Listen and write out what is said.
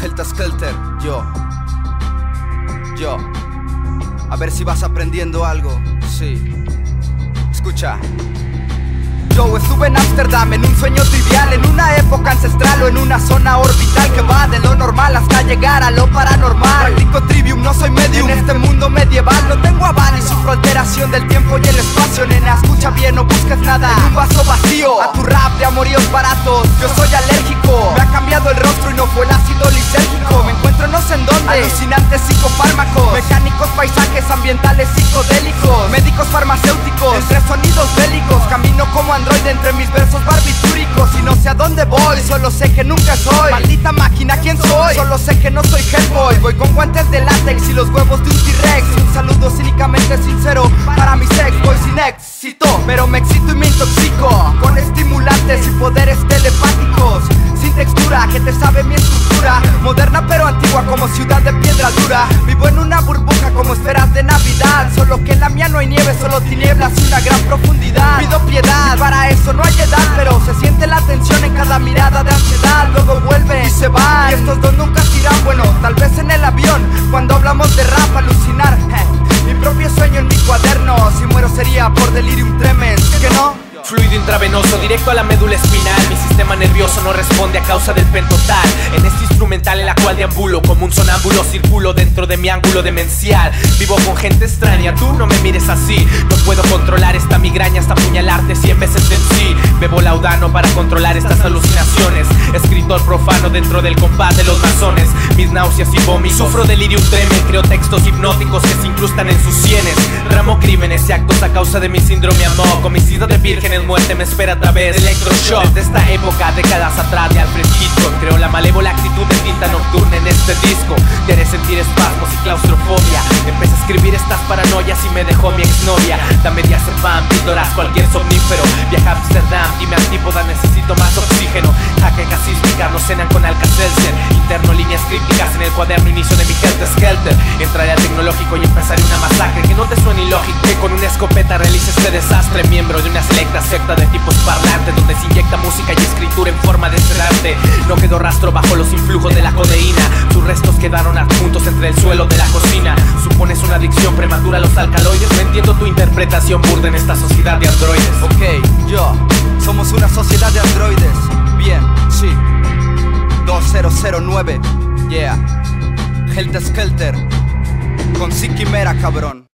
Skelter, yo. Yo. A ver si vas aprendiendo algo. Sí. Escucha. Yo estuve en Ámsterdam en un sueño trivial, en una época ancestral o en una zona orbital que va de lo normal hasta llegar a lo paranormal. Practico trivium, no soy medium en este mundo medieval. No tengo aval y sufro alteración del tiempo y el espacio, nena. Escucha bien, no busques nada en un vaso vacío. A tu rap de amoríos baratos, yo soy alérgico. Me ha cambiado el alucinantes psicofármacos, mecánicos, paisajes ambientales psicodélicos, médicos farmacéuticos, entre sonidos bélicos. Camino como androide entre mis versos barbitúricos y no sé a dónde voy. Solo sé que nunca soy. Maldita máquina, ¿quién soy? Solo sé que no soy Hellboy. Voy con guantes de látex y los huevos de un T-Rex. Un saludo cínicamente sincero para mis ex. Voy sin éxito, pero me excito y me intoxico con estimulantes y poderes telepáticos. Sin textura, que te sabe mi estructura. Como ciudad de piedra dura. Vivo en una burbuja como esferas Por delirium tremens. ¿Que no? Fluido intravenoso, directo a la médula espinal Mi sistema nervioso no responde a causa del pentotal En este instrumental en la cual deambulo Como un sonámbulo circulo dentro de mi ángulo demencial Vivo con gente extraña, tú no me mires así No puedo controlar esta migraña hasta apuñalarte cien veces sí Bebo laudano para controlar estas alucinaciones. Escritor profano dentro del compás de los masones. Mis náuseas y vómitos. Sufro delirium tremen, creo textos hipnóticos que se incrustan en sus sienes. Ramo crímenes y actos a causa de mi síndrome amor Homicidio de vírgenes, muerte me espera a través de electroshock. Desde esta época, décadas atrás de Alfred Hitchcock. Creo la malévola actitud de tinta nocturna en este mi exnovia Dame diazepam, píldoras, cualquier somnífero. Viaja a Amsterdam y me antípoda, necesito más oxígeno. Jaquecas sísmicas no cenan con Alka-Seltzer Interno líneas crípticas en el cuaderno inicio de mi Helter Skelter. Entraré al tecnológico y empezaré una masacre. Que no te suene ilógico que con una escopeta realice este desastre. Miembro de una selecta secta de tipos parlantes Donde se inyecta música y escritura en forma de sedante No quedó rastro bajo los influjos de la codeína. Sus restos quedaron adjuntos entre el suelo de la cocina. Supones una adicción prematura a los alcaloides tu interpretación burda en esta sociedad de androides Ok, yo, somos una sociedad de androides. Bien, sí. 2009, yeah. Helter Skelter. Con Sikimera, cabrón.